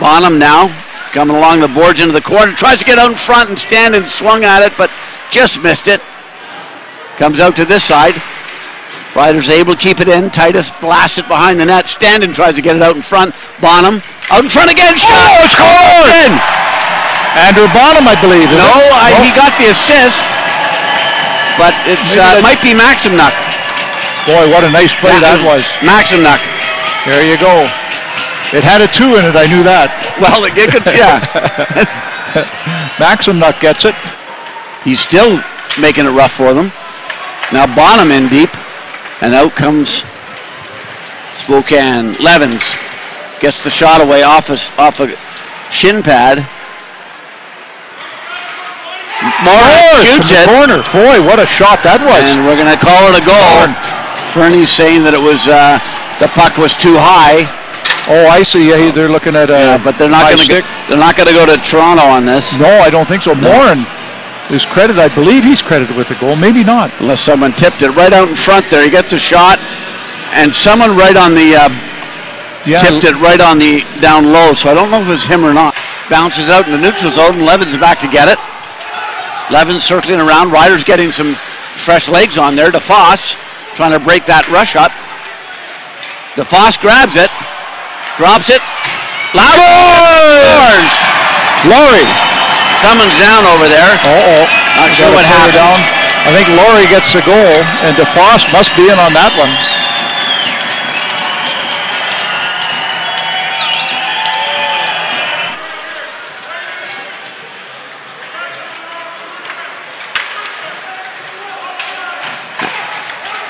Bonham now coming along the boards into the corner, tries to get out in front and stand and swung at it, but just missed it. Comes out to this side. Riders able to keep it in. Titus blasts it behind the net. Standen tries to get it out in front. Bonham out in front again. Shot! Oh, scored! In. Andrew Bonham, I believe. No. I, Oh, he got the assist, but it's uh, might be Maximnuck. Boy, what a nice play that was. Maximnuck. There you go. It had a two in it, I knew that. Well, it could, yeah. Maxim Nuck gets it. He's still making it rough for them. Now Bonham in deep, and out comes Spokane. Levens gets the shot away off a, off a shin pad. Morris shoots it, corner. Boy, what a shot that was. and we're going to call it a goal. Fernie's saying that it was uh, the puck was too high, oh, I see. Yeah, they're looking at a. uh, but they're not going to they're not going to go to Toronto on this No, I don't think so. Moran is credited. I believe he's credited with the goal. Maybe not. unless someone tipped it right out in front there. He gets a shot, and someone right on the uh, Yeah. tipped it right on the down low, so I don't know if it's him or not. Bounces out in the neutral zone, and Levin's back to get it. Levin's circling around. Ryder's getting some fresh legs on there. DeFoss trying to break that rush up. DeFoss grabs it, drops it. Lowry! Laurie. Someone's down over there. Uh-oh. Not sure what Got a player happened. Down. I think Laurie gets the goal, and DeFoss must be in on that one.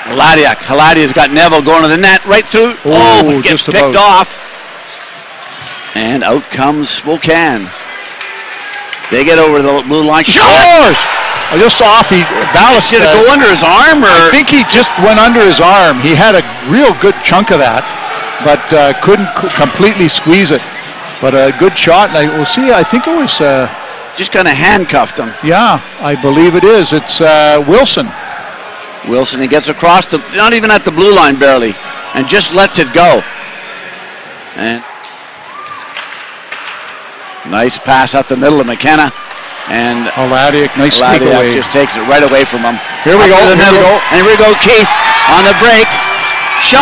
Haladiak. Haladiak's got Neville going to the net right through. Oh, Oh, gets just picked about. off. And out comes Spokane. They get over the blue line. Scores! Just off. He Dallas Did it go under his arm or? I think he just went under his arm. He had a real good chunk of that, but uh, couldn't completely squeeze it. But a good shot, and I will see. I think it was. Uh, just kind of handcuffed him. yeah, I believe it is. It's uh, Wilson. Wilson, he gets across the, not even at the blue line barely, and just lets it go. And nice pass up the middle of McKenna. And Haladiak, nice Ladiak takeaway. just takes it right away from him. Here we Up go, here we go. And here we go, Keith on the break. Shot!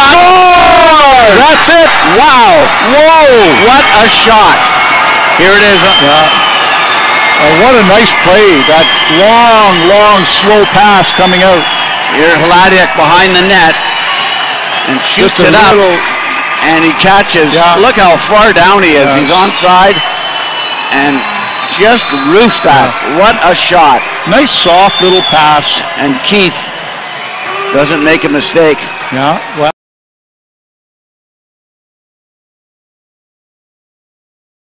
That's it. Wow! Whoa! What a shot! Here it is. Yeah. Oh, what a nice play. That long, long, slow pass coming out. Here Haladiak behind the net and shoots it up. little- And he catches. Yeah. Look how far down he is. Yes. He's onside and just roofs that. What a shot! Nice, soft little pass. And Keith doesn't make a mistake. Yeah. Well.